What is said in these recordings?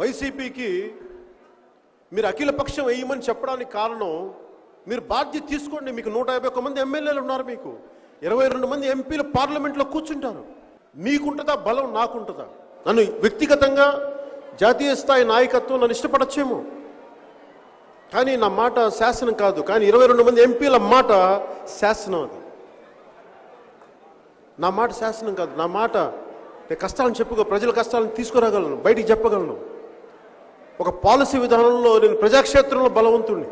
వైసీపీకి మీరు అఖిల పక్షం వేయమని చెప్పడానికి కారణం మీరు బాధ్యత తీసుకోండి. మీకు నూట యాభై ఒక్క మంది ఎమ్మెల్యేలు ఉన్నారు మీకు. ఇరవై రెండు మంది ఎంపీలు పార్లమెంట్లో కూర్చుంటారు. మీకుంటుందా? బలం నాకుంటుందా? నన్ను వ్యక్తిగతంగా జాతీయ స్థాయి నాయకత్వం నన్ను ఇష్టపడచ్చేమో. కానీ నా మాట శాసనం కాదు. కానీ ఇరవై రెండు మంది ఎంపీల మాట శాసనం అది. నా మాట శాసనం కాదు. నా మాట నేను కష్టాలను చెప్పుకో ప్రజల కష్టాలను తీసుకురాగలను బయటికి చెప్పగలను. ఒక పాలసీ విధానంలో నేను ప్రజాక్షేత్రంలో బలవంతుణ్ణి.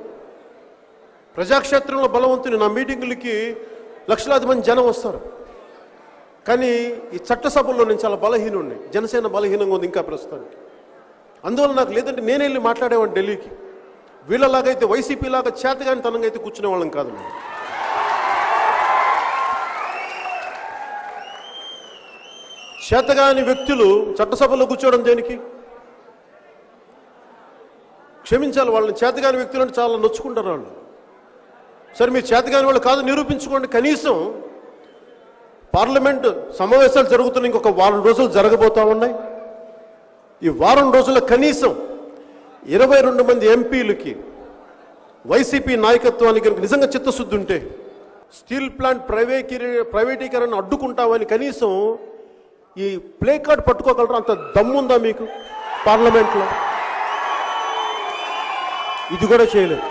ప్రజాక్షేత్రంలో బలవంతుని నా మీటింగులకి లక్షలాది మంది జనం వస్తారు. కానీ ఈ చట్టసభల్లో నేను చాలా బలహీనుణ్ణి. జనసేన బలహీనంగా ఉంది ఇంకా ప్రస్తుతానికి. అందువల్ల నాకు లేదంటే నేనే వెళ్ళి మాట్లాడేవాడిని ఢిల్లీకి. వీళ్ళలాగైతే వైసీపీ లాగా చేతగాని తనంగా అయితే కూర్చునే వాళ్ళం కాదు మేము. చేతగాని వ్యక్తులు చట్టసభలో కూర్చోవడం దేనికి? క్షమించాలి వాళ్ళని చేతగాని వ్యక్తులు చాలా నొచ్చుకుంటారు వాళ్ళు. సరే మీరు చేతగాని వాళ్ళు కాదు నిరూపించుకోండి. కనీసం పార్లమెంట్ సమావేశాలు జరుగుతున్న ఇంకొక వారం రోజులు జరగబోతా ఉన్నాయి. ఈ వారం రోజుల కనీసం ఇరవై రెండు మంది ఎంపీలకి వైసీపీ నాయకత్వానికి కనుక నిజంగా చిత్తశుద్ధి ఉంటే స్టీల్ ప్లాంట్ ప్రైవేకీ ప్రైవేటీకరణ అడ్డుకుంటామని కనీసం ఈ ప్లే కార్డ్ పట్టుకోగలరా? అంత దమ్ముందా మీకు పార్లమెంట్లో? ఇది కూడా చేయలేదు.